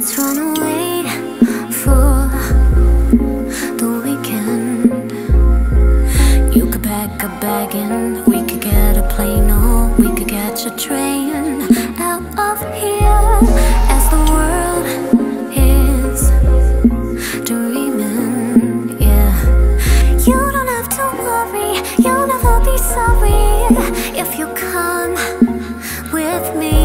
Let's run away for the weekend. You could pack a bag and we could get a plane or we could catch a train out of here. As the world is dreaming, yeah. You don't have to worry, you'll never be sorry if you come with me.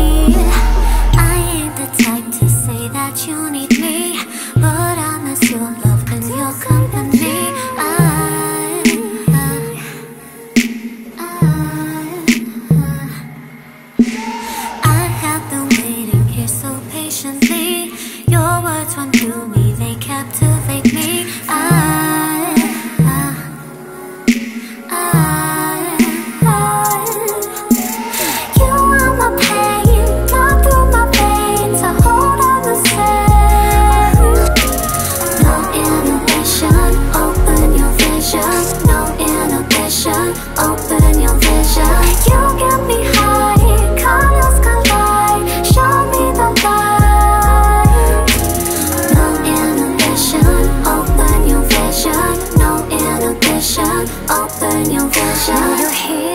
when